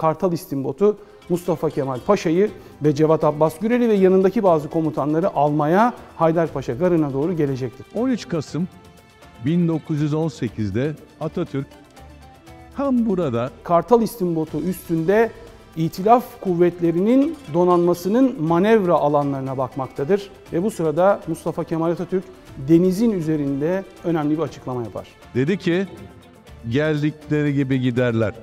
Kartal İstimbotu Mustafa Kemal Paşa'yı ve Cevat Abbas Gürel'i ve yanındaki bazı komutanları almaya Haydarpaşa Garı'na doğru gelecektir. 13 Kasım 1918'de Atatürk tam burada Kartal İstimbotu üstünde İtilaf kuvvetlerinin donanmasının manevra alanlarına bakmaktadır. Ve bu sırada Mustafa Kemal Atatürk denizin üzerinde önemli bir açıklama yapar. dedi ki geldikleri gibi giderler.